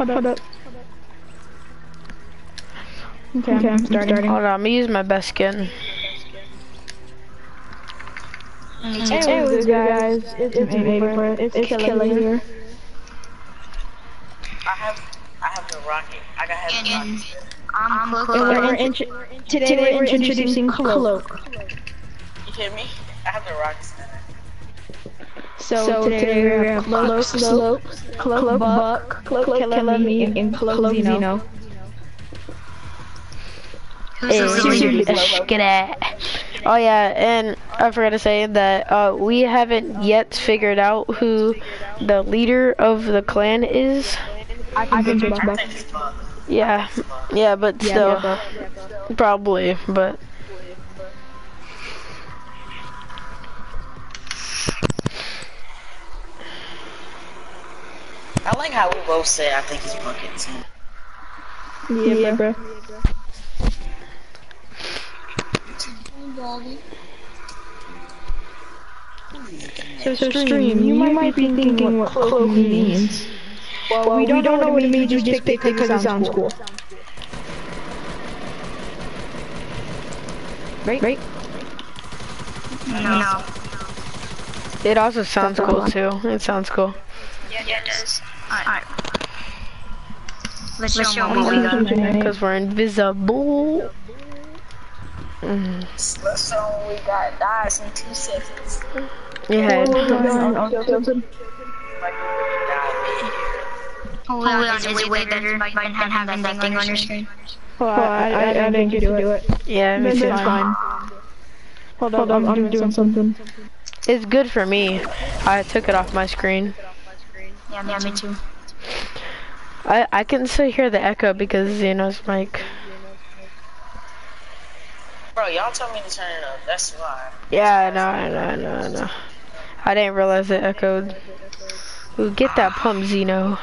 Hold up. Hold up. Okay, okay, I'm starting. Hold on, I'm gonna use my best skin. Hey, hey what's good, guys? It's, it's, it's, it's Killer here. I have, I have the rocket. I got have the rocket. I'm Cloak. And we're in, today, today we're introducing Cloak. You hear me? I have the rockets. So, so today, today we have Cloak, Slope, Cloak, Buck, Cloak, Killer, me, and Cloak Zeno. Get it. Oh yeah, and I forgot to say that uh, we haven't yet figured out who the leader of the clan is. I think it's Buck. Yeah, yeah, but still, yeah, probably, but. I like how we both say I think it's buckets. Yeah, yeah, bro. So, so stream, you, you might, might be thinking, thinking what cloak means. Well, well we, don't we don't know what it means, we just picked it because it sounds cool. Right? Right? No. It also sounds cool too. It sounds cool. Yeah, yeah it does. Alright. Let's, Let's show them what we got. Because we're invisible. Mm. Let's show them we got dies in two seconds. Yeah. Oh, Leon is, is way better than having that thing on your screen. Well, I, I, I, I didn't get to do it. Yeah, me too. It's fine. Hold on, I'm, I'm doing something. It's good for me. I took it off my screen. Yeah, me, yeah, me too. I I can still hear the echo because Zeno's mic. Bro, y'all told me to turn it up. That's why. Yeah, no, no, no, no. I didn't realize it echoed. Ooh, get that pump, Zeno.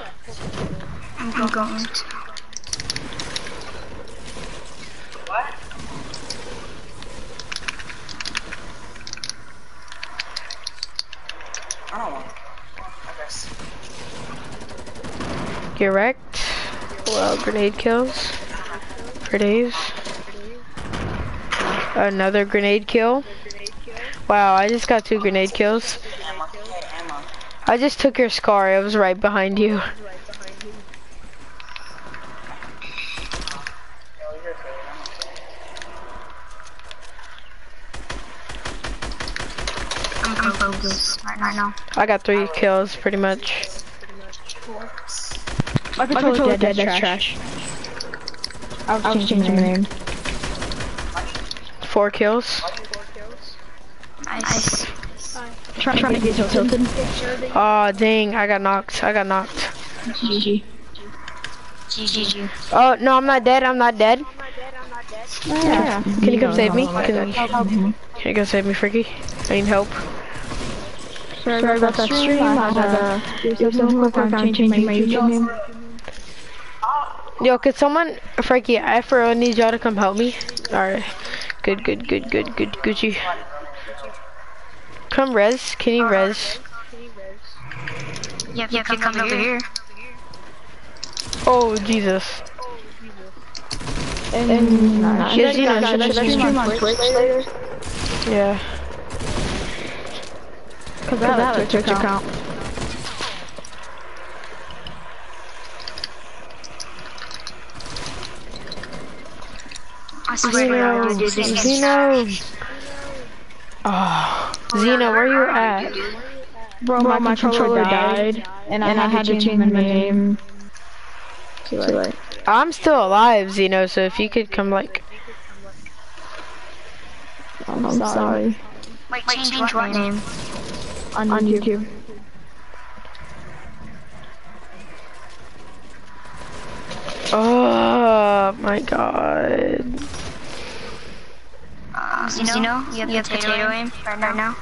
I'm going to. What? I don't want. I guess. Get wrecked. Well, grenade kills. Days. Another grenade kill. Wow, I just got two grenade kills. I just took your scar, it was right behind you. I'm focused right now. I got three kills, pretty much. My controller's dead, dead, that's trash. I'll, I'll change, change my name. Four kills. Nice. Try, trying to get tilted. Oh dang, I got knocked. I got knocked. GG. GG. Oh no, I'm not dead. I'm not dead. Yeah. Can you come save me? Oh, can, can you come save me, Freaky? I need help. Sorry about that stream. I had to do some work on changing my YouTube name. Yo, could someone, Frankie, I for need y'all to come help me. Alright. Good, good, good, good, good, Gucci. Come res, can you res? Yep, yep, come, come over here. Oh, Jesus. And, and uh, should, should, I, should, I, should I stream on Twitch later? Yeah. Cause I have a Twitch account. I Zeno, Zeno. Oh, Zeno, where are you at? Bro, my, my controller died, and, I, and I had to change my name. Too late. I'm still alive, Zeno, so if you could come, like... I'm, I'm sorry. Wait, change, change what name? On, on YouTube. YouTube. Oh my god. You know, you, know, you have, you have potato, potato aim right, right now?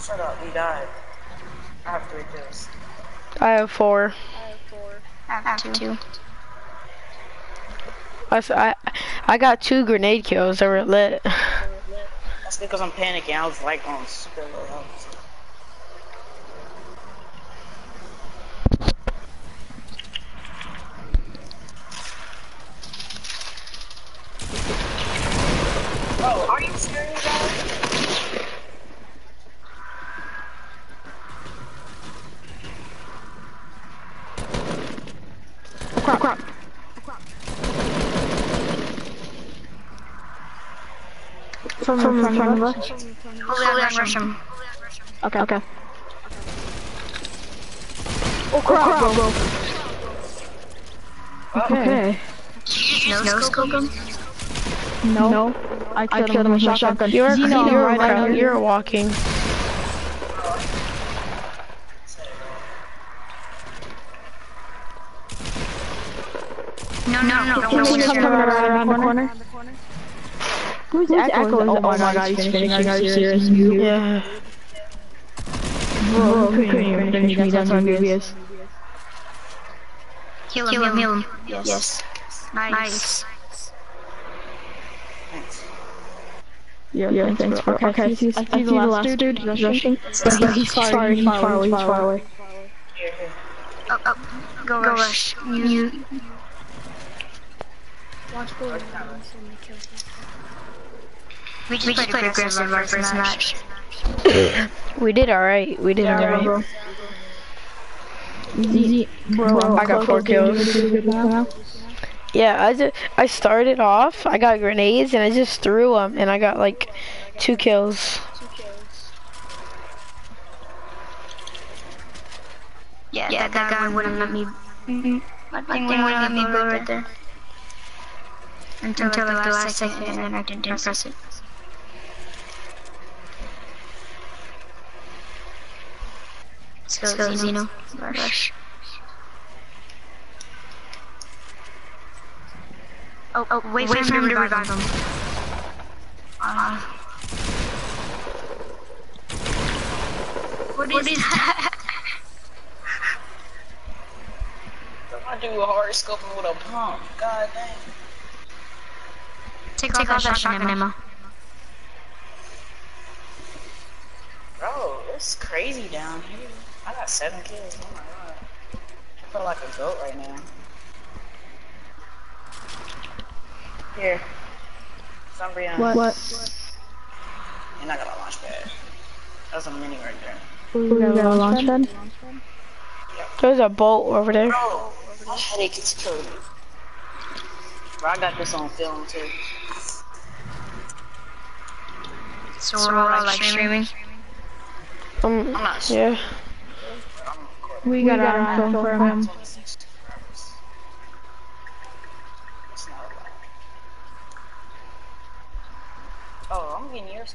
Shut up, we died. I have three kills. I have four. I have four. I have, two. two. I, I, I got two grenade kills that were lit. That's because I'm panicking. I was like on super low health. Bro, are you serious, guys? Oh, crap, crap. Oh, crap. From, from, from, from, rush. from, from, from, from, from, from, Okay, okay. Oh crap, oh, crap bro. bro. Okay. okay. Did you just no scope him? No. no. I killed, I killed him with my shotgun. You're, Zeno, you're, right right now. you're walking. No, no, no, no. He's no, coming no, around, no. the corner. Who's Echo? Oh, oh my oh, god, he's finishing. Are you serious? Yeah. Bro, he couldn't even finish me. That's how good he is. Kill him, kill him, kill him. Yes. Nice. Yeah, yeah, thanks, bro. Okay, I see, I see the last dude, he's rushing. But he's far, he's far away, he's far away. Up, up. Go rush. You. We just, we just played aggressive our first match. We did alright. We did alright. bro. Easy, bro. I got four kills. Yeah, I just, I started off, I got grenades and I just threw them and I got like two kills. Yeah, yeah that, guy wouldn't let me. Mm-hmm. My thing wouldn't let me build right there. Until, Until like, the last second, and then I didn't press it. Let's go, Let's go Zeno. Rush. Rush. Oh, oh, wait, wait for him to revive him. Uh, what is, what is that? I do a hard scoping with a pump. God dang. Take, Take off that shotgun ammo. ammo. Bro, it's crazy down here. I got seven kills. Oh my god. I feel like a goat right now. Here. Sombrian. What? What? You're not gonna launch pad. That's a mini right there. Ooh, we got a launch pad? There's a bolt over there. Bro, my headache is killing me. Bro, I got this on film too. So, so we're all like streaming? Um, I'm not sure. yeah. We, we got, got our film for him.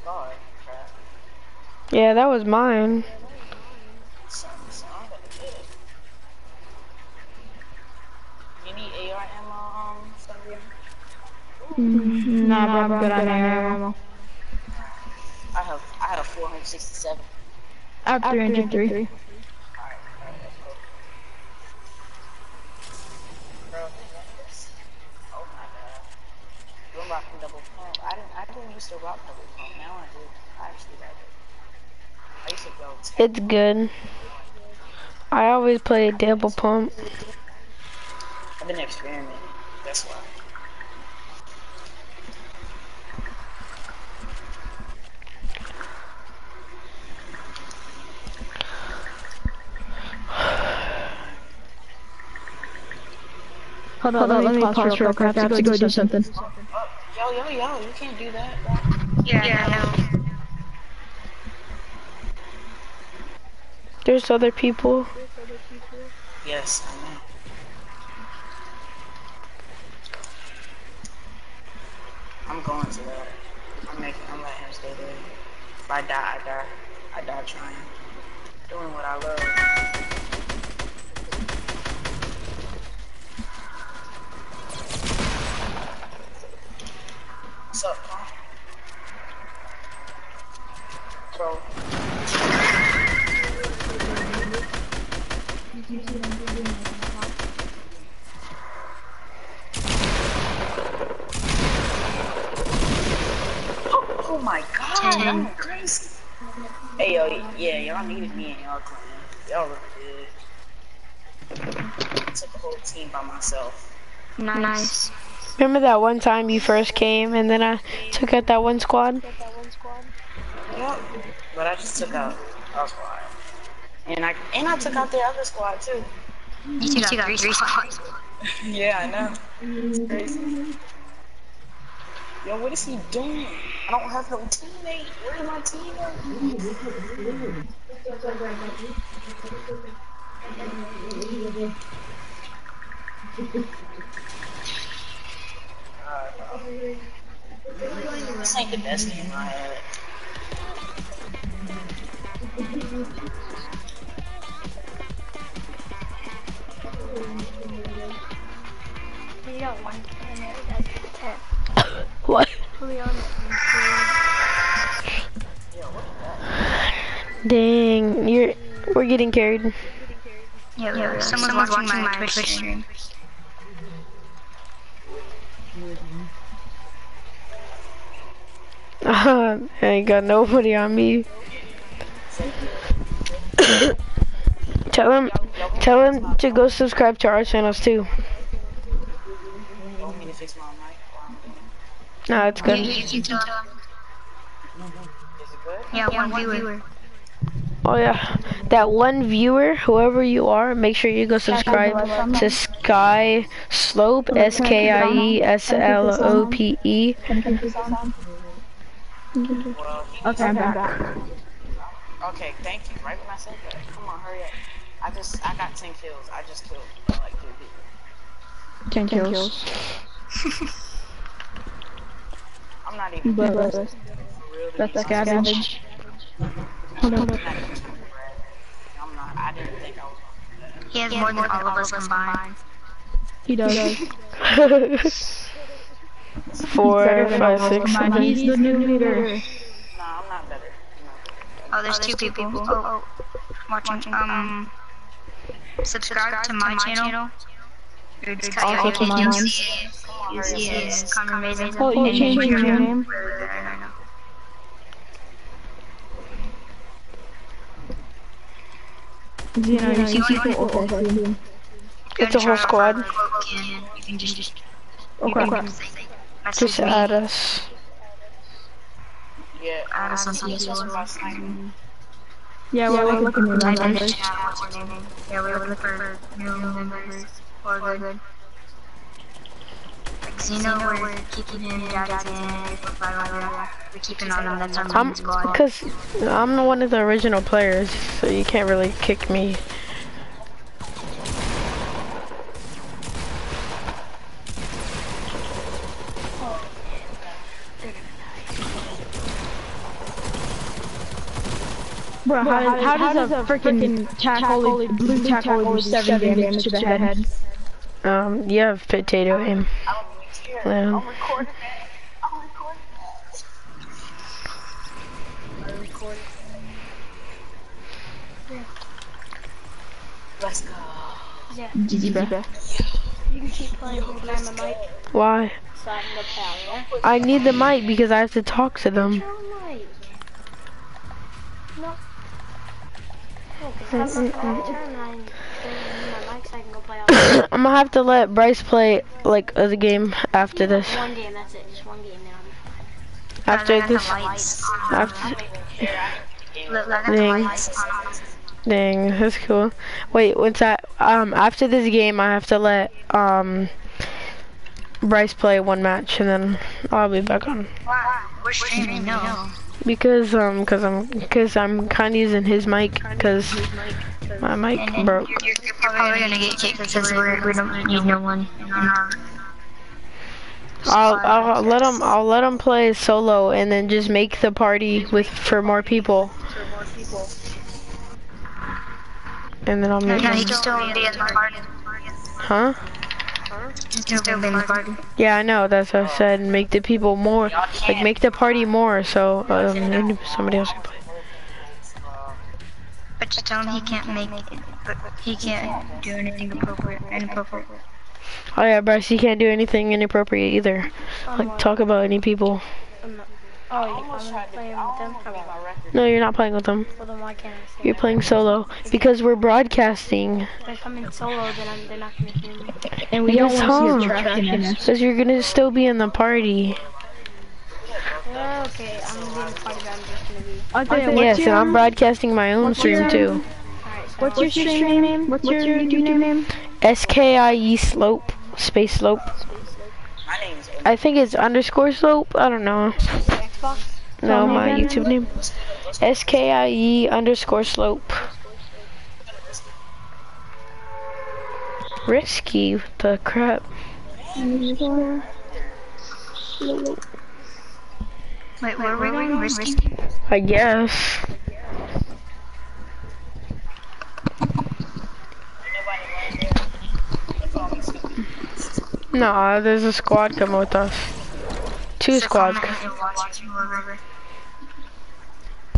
I'm getting your scar. Crap. Yeah, that was mine. Something, something I'm gonna get it. You need AR ammo, um, Sunbeam? Mm, nah, bro, I'm good on AR ammo. I have, I have 467. I have 303. Alright, alright, let's go. Bro, this- oh my god. You're rocking double pump. I didn't, I didn't used to pump. Now I do. I actually like it. I used to go It's good. I always play double pump. I've been experimenting. That's why. Hold on, let me pause real quick. I have to go do something. Oh, yo, yo, yo, you can't do that, bro. Yeah, yeah, I know. There's other people. Yes, I know. I'm going to that. I'm making. I'm letting him stay there. If I die, I die. I die trying. Doing what I love. What's up, Tom? Bro. Oh, oh my god, Ten. I'm crazy. Hey yo, yeah, y'all needed me in y'all clan. Y'all really did. I took a whole team by myself. Nice. Remember that one time you first came and then I took out that one squad? Yep. But I just took out our squad. And I and I took out the other squad too. You two got three spots. Yeah, I know. It's crazy. Yo, what is he doing? I don't have no teammate. Where's my teammate? This ain't the best game I had. You got one in there, that's ten. What? Fully on it. Dang, you're we're getting carried. Yeah, yeah. Someone's, watching, my Twitch stream. I ain't got nobody on me. tell him, tell him to go subscribe to our channels too. You want me to fix my mic? while I'm doing it? No, it's good. you can tell him. Is it good? Yeah, one viewer. Oh yeah, that one viewer, whoever you are, make sure you go subscribe to SkiE Slope, S K I E S L O P E. Well, he Okay, I'm back. Okay, thank you. Right when I said that. Come on, hurry up. I just, I got 10 kills. I just killed like three people. Ten kills. I'm not even. But really that's I'm scavenge. Hold on. not even trying to brag. I'm not. I didn't think I was gonna do that. He has more than all of us combined. He does. Four, five, six, Come on, seven. he's the new leader. Nah, I'm not better. I'm. Oh, there's, two, people. Oh, watching. Um, subscribe, to my, channel. It's Also to mine. Yes, yes. Connor Oh, you changed your your name? I know. Zeno, you see people? Okay, I. It's a whole squad. You can just, just Oh crap, crap. message Just add us. Yeah, Add us on that's PS4. my sniper. Yeah, we're like looking at Type in numbers. chat, what's? Yeah, we're looking for new members. Or good. Like Zeno, we're keeping him, Daddy's we're keeping on him, that's our I'm, main squad. cause I'm one of the original players, so you can't really kick me. Bro, how, how, how does a freaking tackle, blue tackle do seven damage to the head? Um, you have potato aim. I'm scared. I'm recording. I'm recording that. Let's go. GG, bro. You can keep playing behind the mic, Why? so I can go power, yeah? I need the mic because I have to talk to them. I'm gonna have to let Bryce play like uh, the game after this. One game, that's it. Just one game, then I'll be After Let this, lights after Let, let Dang. lights dang, that's cool. Wait, what's that? Um, after this game, I have to let um Bryce play one match, and then I'll be back on. We're streaming, no. Because um, cause I'm, cause I'm kind of using his mic, cause my mic broke. You're, you're, probably gonna get kicked because we're, we don't need no one I'll. I'll let him, I'll let him play solo, and then just make the party with for more people. And then I'll make no, he can still be in the party. huh? Yeah, I know. That's what I said. Make the people more, like make the party more, so um, somebody else can play. But just tell him he can't make it. But he can't do anything appropriate. Inappropriate. Oh yeah, Bryce, you can't do anything inappropriate either. Like talk about any people. Oh, I'm not. Oh, I you, almost I'm to. playing with them? almost beat. No, you're not playing with them. Well, then why can't I say You're that? playing solo because we're broadcasting. If I come in solo, then I'm, they're not gonna hear me. And we Yes, don't want to huh? see a us. Because you're gonna still be in the party. Yeah, okay, I'm gonna be in the party, but I'm just gonna be. Okay, what's Yes, and I'm broadcasting my own stream too. Alright, What's your stream name? What's your YouTube name? S-K-I-E slope, space slope. My name's I think it's underscore slope. I don't know. Xbox. Oh no, my. YouTube name. S-K-I-E underscore slope. Risky, the crap. Wait, where are we going? Risky? I guess. No, there's a squad coming with us. Two squads.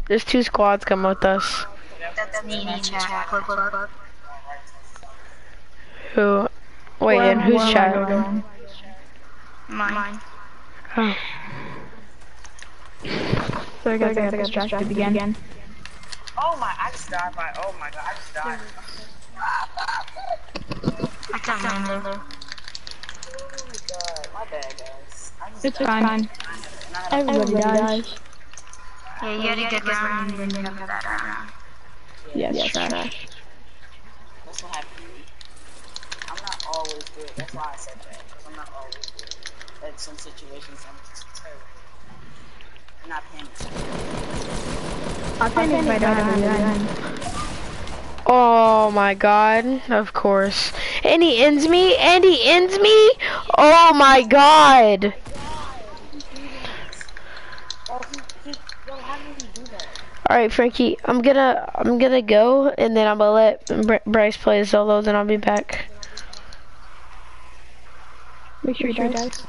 There's two squads come with us. Who? Wait, and who's chat? Mine. Oh. So I guess I gotta get distracted again. Oh my, I just died by, oh my god, I just died. I can't remember. Oh my god, my bad guys. I It's died. fine. Everybody dies. Yeah, you had a good round and then you have a bad round. Yes, trash. That's what happened to me. I'm not always good. That's why I said that. Because I'm not always good. At some situations, I'm just terrible. I'm not paying attention. I think if I don't have a gun. Oh my god, of course. And he ends me, and he ends me? Oh my god. He, he, yo, how did he do that? Alright, Frankie, I'm gonna, I'm gonna go, and then I'm gonna let Br Bryce play solo, then I'll be back. Make sure he dies.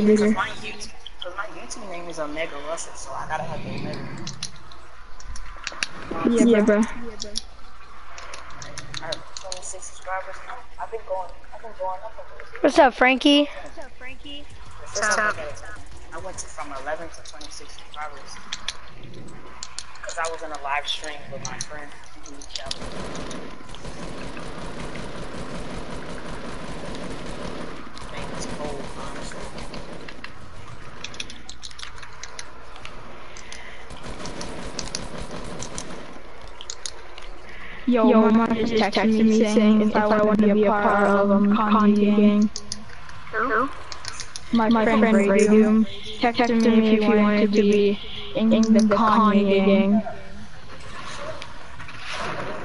Squad leader. My YouTube, cause my YouTube name is Omega Russell, so I gotta have the Omega. Yeah, yeah, bro. I have 26 subscribers now. I've been going, I've been going up a little. What's up, Frankie? First time I got it, I went to from 11 to 26 subscribers. Cause I was in a live stream with my friend. who reached out. Man, it's cold, honestly. Yo, my mom just texted me saying if I want to be a part of um, Kanye gang. Who? My, my friend Radium texted me if he wanted to be in, in the Kanye gang.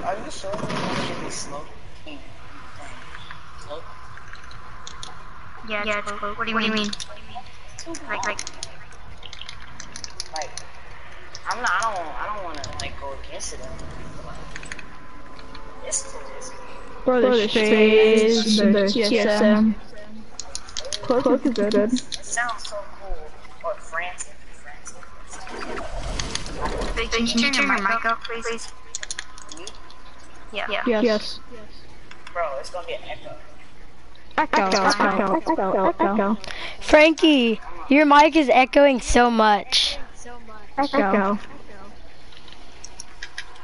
Are you sure you want to be slow? Mm, Slow? Yeah, it's cool. What do you mean? Like, like, Like, I'm not, I don't, I don't want to, like, go against it or anything, but, like, it's cool. Bro, the Strays, the TSM. Cloak is good. It sounds so cool. Or frantic, frantic. wait, can you turn your mic up, please? Me? Yeah. Yeah. Yes. yes. Bro, it's gonna be an echo. Echo, echo, echo, echo, Frankie, your mic is echoing so much. echo.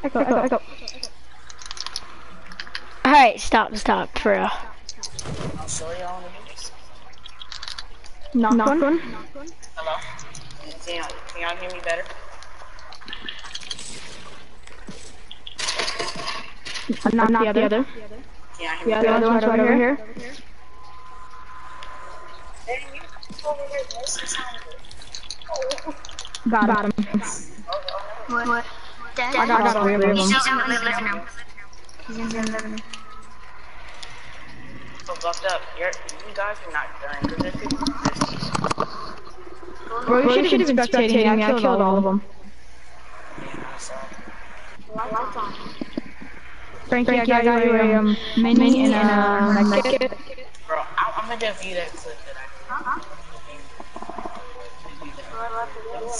Echo, echo, echo. Alright, stop, stop, for real. I'll show you all the this. Knock, Knock one. Hello? Can y'all, hear me better? Knock, knock the other. Can y'all The other one's right over here. Hey, over here, this is how it is. Got him. What? What? Dad? I got all three of them. He's in the living room. He's in the living room. So buffed up. You're, you guys are not done. Cause there's people, there's, Bro, you should have been spectating me. I killed all of them. yeah, so, Frankie, I got you a um, mini and a med kit. bro, I, I'm gonna give you that clip that I did.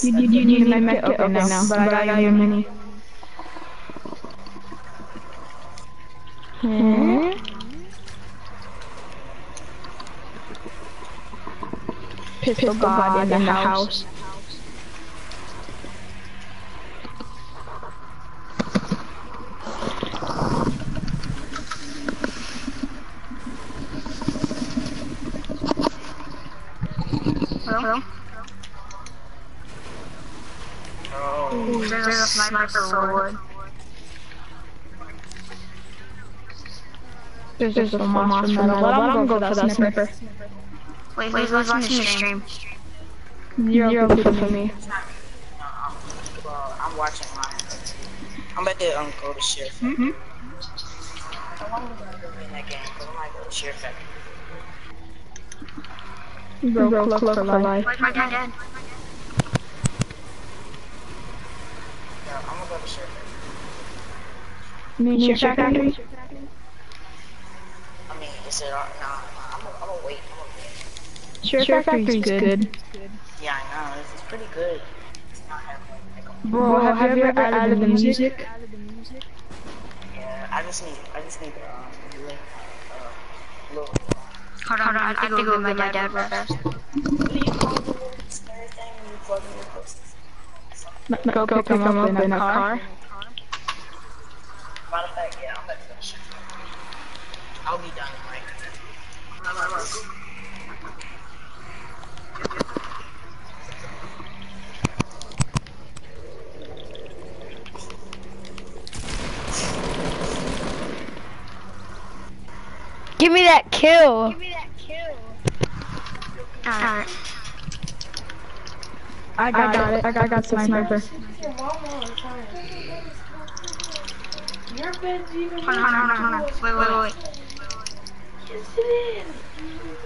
You, you, you need my med kit? Okay, no, but I got your mini. Hmm? Pistol God in the house. Hello? Oh, There's a sniper sword. There's just a monster metal, but I'm gonna go for that sniper. Wait, who's watching the stream? Zero people for me. well, I'm watching mine. I'm about to um, go to Sheriff. How long was I gonna be in that game? Because I might go to Sheriff Factory. Bro, bro, cloak for life. Where's my dad? Yeah, I'm gonna go to Sheriff Factory. Me and your factory? I mean, is it, uh, nah, nah, I'm gonna, I'm gonna wait. I'm gonna wait. Sure, factory's good. Yeah, I know. It's, it's pretty good. It's not halfway. Bro, have, you ever added the music? yeah, I just need, I just need, um, link, uh, little, Hold on, I have to go with my dad real fast. what do you call the snare thing when you plug in your posters? Go, go pick them up in a car. Matter of fact, yeah, I'm about to finish. I'll be done in like. Give me that kill. Alright. I got, I got it. I got, I got the sniper. Your mom all the time. Your bed's even Hold on, hold on, hold on. Wait, wait, wait, wait. Yes, it is.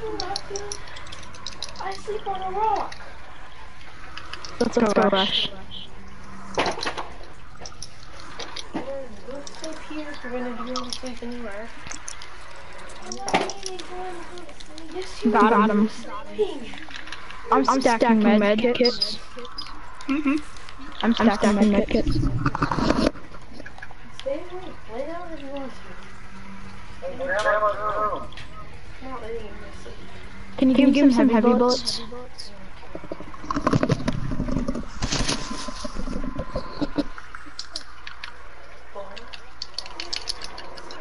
You have to- I sleep on a rock. Let's go, rush. Go sleep here if you're gonna be able to sleep anywhere. I'm not really going to sleep. Yes, you Got are him. sleeping. I'm, I'm stacking med, med kits. kits. Mm-hmm. I'm stacking med, med kits. Stay awake. Lay down if you want to. Letting you. Can you, give, me some heavy bullets?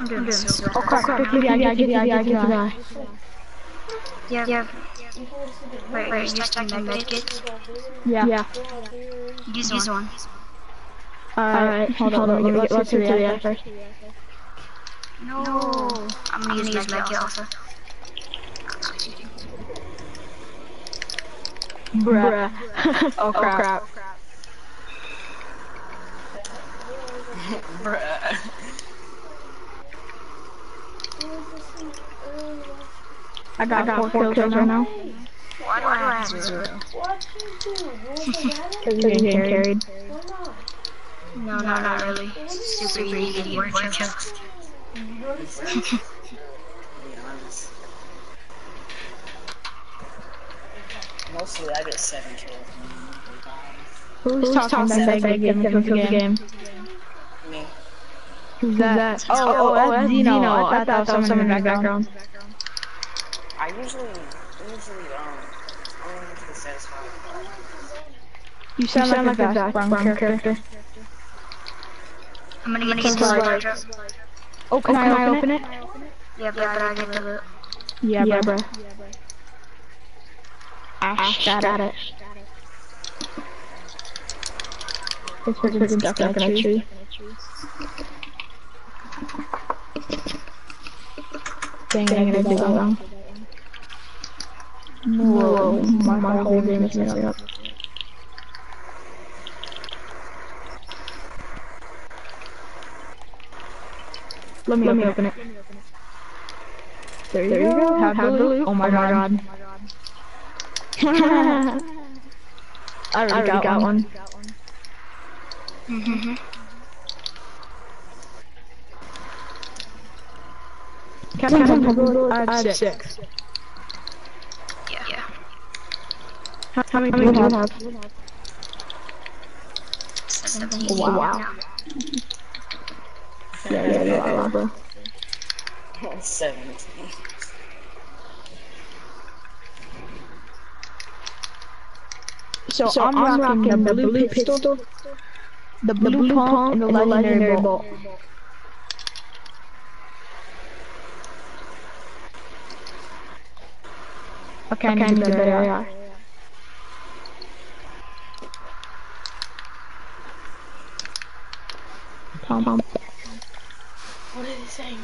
I'm doing this so Oh crap, give me, I give you, I give you, I Yeah, yeah. Wait, wait, you're stacking med kits? Yeah. Yeah. Use one. Alright, hold on, let me get, let's the end first. No. I'm gonna use med kit also. Bruh. Oh, oh crap. Bruh. I got, I got four, kills right now. Why do I have zero? What you do? You want to get it? Cause you're getting carried. Why? No, no, not really. Super easy to get more kills. Mostly I get seven kills. Who's, Who's talking that they get kills the game? Me. Who's that? Oh, oh, oh, oh that's Zeno. I thought that was someone in the background. I usually, usually, um, I'm usually satisfied. You sound, you sound like, like a Zach Brown, Brown character. I'm gonna get Can this I- large up. Oh, can, I, open it? Yeah, but I get the loot. Yeah, yeah bro. Ash, got it. It's freaking stuck in a tree. Dang, dang it, I did that wrong. Whoa, my, my whole game is messed up. Let me, Let me open it. There you, there you go. Have, the loot. Oh my god. I already, got, got one. Mm-hmm. Captain, Captain, have bullets? I have six. How, how many do you have? 17. Wow. wow. Yeah, yeah, yeah, yeah, bro. 17. So, so I'm, I'm rocking, rocking the, blue pistol, pistol the blue, the blue pump, and the legendary, legendary bolt. bolt. Okay, okay, I need to get better AR. Pump, pump. What are they saying?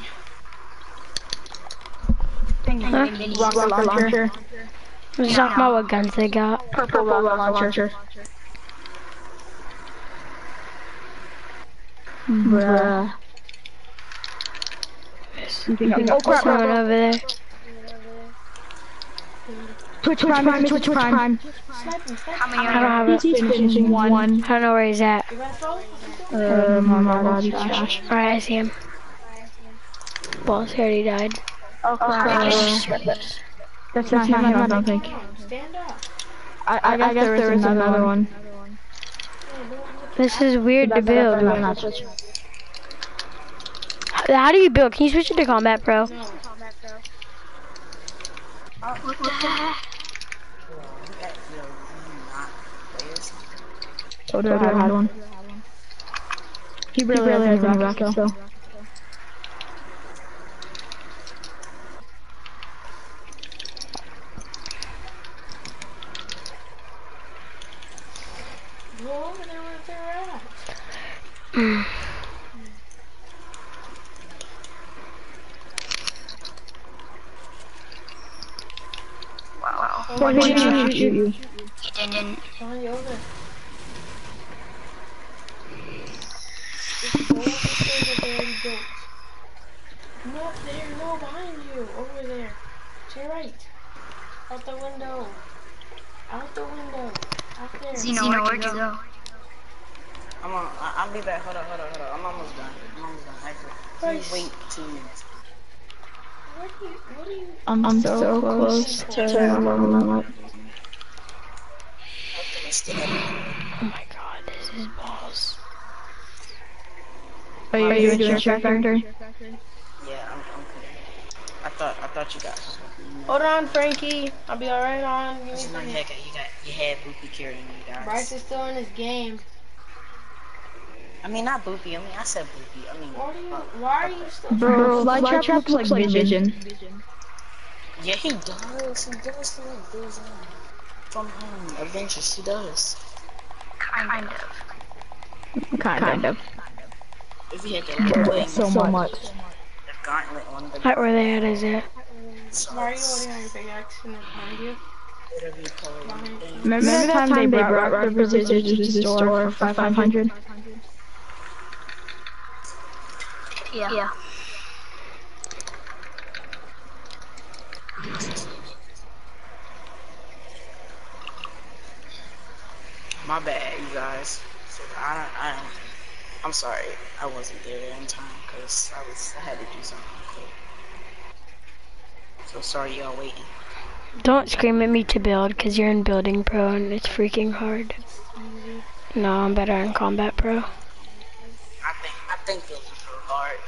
Huh? Rocket, rocket launcher. launcher. Let's talk about what guns they got. Purple, Purple rocket launcher. launcher. Bruh. Oh crap, someone over there. Twitch, Twitch prime, prime, Twitch, Twitch prime. How many I don't have it. Finishing one. one. I don't know where he's at. Um, my body trash. Alright, I see him. Boss, he already died. Oh, crap. That's, That's not, not him, I don't think. Stand up. I, I, I guess there is another one. This is weird to build. How do you build? Can you switch it to combat pro? No. What the heck? So do I had one. He really, he really has any rockets though. Go over there where they're at. Wow. Oh, Why my did God. he shoot you? He didn't. Tell you over. Just go up the stairs that they already built. No, there, no, behind you. Over there. To your right. Out the window. Out the window. Out there. Does he know where to go? I'm on, I, I'll be back. Hold on, hold on, hold on. I'm almost done. I'm almost done. Actually, can you Christ. wait two minutes? What do you, you... I'm, I'm so, so close to leveling up. Okay, still Oh my god, this is balls. Are you, are you in your track factory? Yeah, I'm, I'm cool. I thought, I thought you guys. Hold on, Frankie. I'll be alright on. Give me a It's like, heck, you got, you had Boopy carrying you guys. Bryce is still in his game. I mean, not Boopy. I mean, I said Boopy. I mean, What are you, why are you still Bro, Flytrap looks, looks like Vision. Yeah, he does. He does feel like Vision. From um, Avengers, he does. Kind of. Kind, of kind of. If he had that But wing, so, much. the gauntlet on the Right where they at is it? Why are you holding your pickaxe and they're behind you? whatever you call it. Behind you. thing. Remember, that time they brought rock, paper, scissors to the store for 500? Yeah. yeah. My bad, you guys. So I don't, I don't, I'm sorry, I wasn't there in time because I was, I had to do something quick. So sorry y'all waiting. Don't scream at me to build, because you're in building pro and it's freaking hard. No, I'm better in combat pro. I think, I think building pro hard, building pro's hard.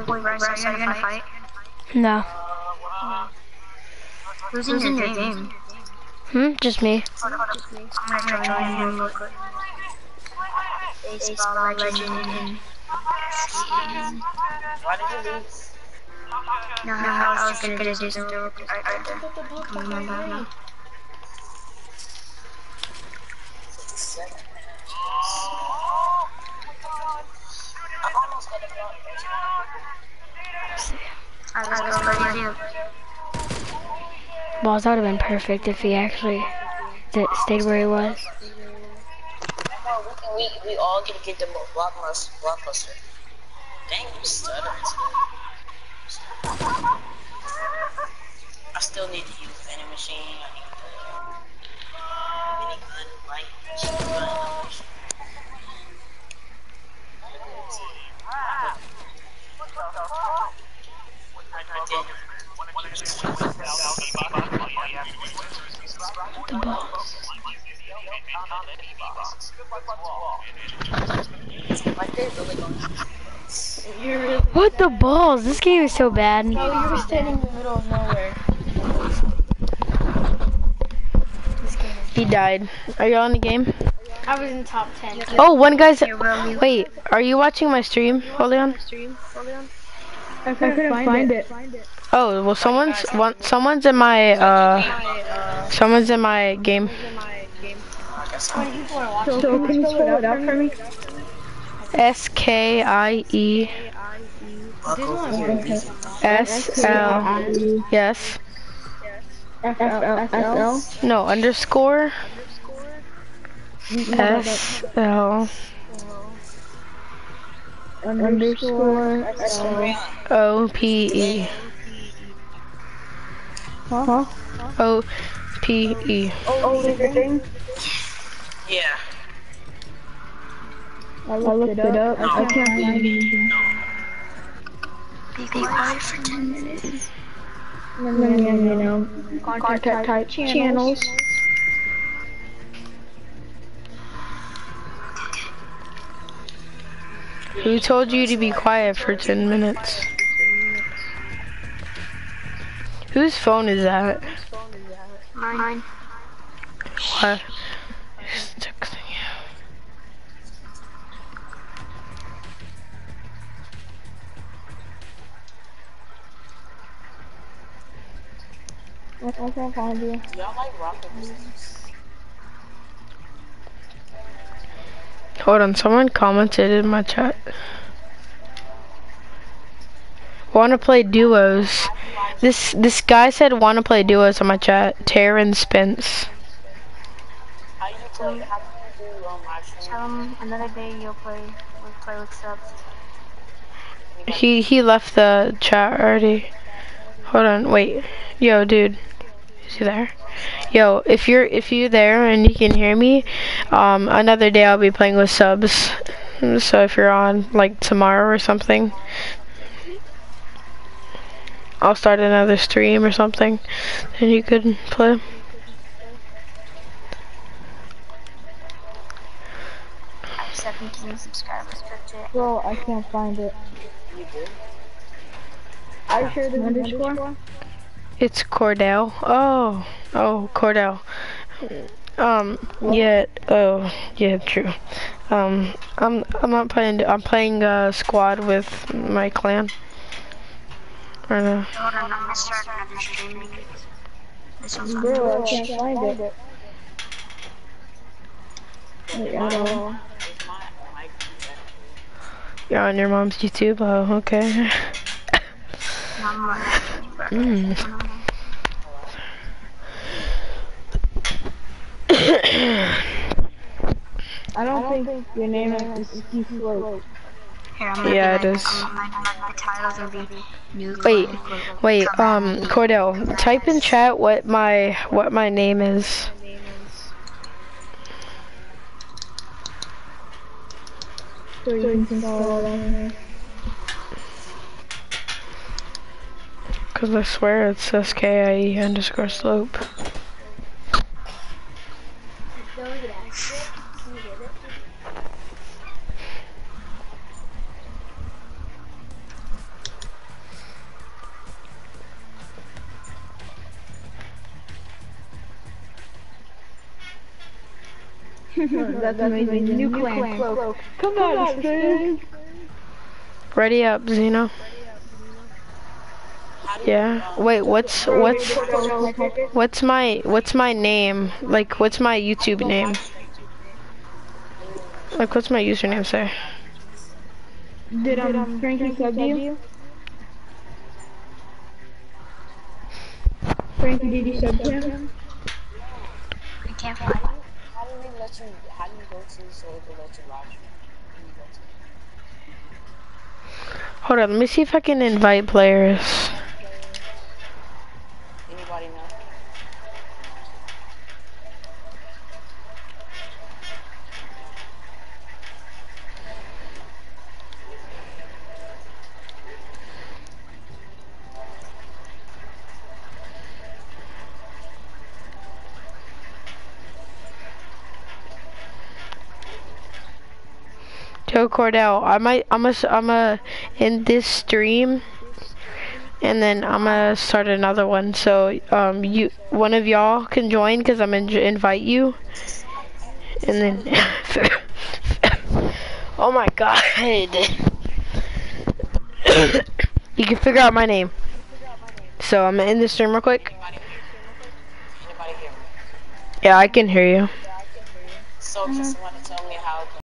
Wait, wait, Bryce, are you gonna fight? No. Who's in your game? Hmm? Just me. I'm gonna join you real quick. Baseball legend Why did you lose? No, no, I was gonna do something real quick right, right there. Put the blue Come on, fucking no, no. way. Seven. I almost had a block. I was ready to Balls, that would have been perfect if he actually stayed where he was. No, we, can, we, we all can get the blockbuster. blockbuster. Dang, you stuttering. I still need to use vending machine. I need the mini gun, light, gun. The ball. Like they really gonna You're really. What the balls? This game is so bad. Oh, you were standing in the middle of nowhere. He died. Are y'all in the game? I was in top 10. Oh, one guy's. Wait, are you watching my stream, Oleon? I couldn't find it. Oh, well, someone's one, someone's in my uh, someone's in my game. So can you spell it out for me? S K I E S L. Yes. F L F L. No underscore. S L Underscore. O P E? O P E. Oh, the thing. Yeah. I looked it up. I can't find anything. Be quiet for 10 minutes. And then, you know, contact type channels. Who told you to be quiet for 10 minutes? Whose phone is that? Mine. What? Who's texting you? I can't find you. Y'all like rocket Hold on, someone commented in my chat. Want to play duos? This this guy said want to play duos on my chat. Taryn Spence. How you play? How do you do um, live stream? Tell him another day you'll play. We'll play with subs. He he left the chat already. Hold on, wait. Yo, dude. Is he there? Yo, if you're if you're there and you can hear me, um, another day I'll be playing with subs. So if you're on like tomorrow or something, I'll start another stream or something, and you could play. I have 17 subscribers per. Bro, I can't find it. You do? Are you sure there's an underscore? It's Cordell. Oh, oh, Cordell. Um, yeah. Oh, yeah. True. Um, I'm I'm not playing. I'm playing uh squad with my clan. Or no. Hold on, I'm gonna start another stream. This one's on. Bro, I can't find it. Wait, at all. My. You're on your mom's YouTube. Oh, okay. I'm on Mm. I don't think your name is Ski Float. Here, I'm gonna Yeah, be it like, is. I'm, my, my title's gonna be new. Wait, wait. Um, Cordell, type in chat what my what my name is. Cause I swear it's S K I E underscore slope. That's amazing. New clan. Cloak. Come on, Steve. Ready up, Zeno. Yeah. Wait, what's what's what's my what's my name? Like, what's my YouTube name? Like, what's my username say? Did um Frankie sub you? Frankie, did you sub to him? I can't find it. How do let? How do you go to? Hold on, let me see if I can invite players. Anybody know? Cordell, I might, I'm a, I'm a, in this stream, and then I'm gonna start another one. So, um, you, one of y'all can join because I'm gonna invite you, and then, oh my god, you can figure out my name. So I'm gonna end the stream real quick. Yeah, I can hear you. So can someone tell me how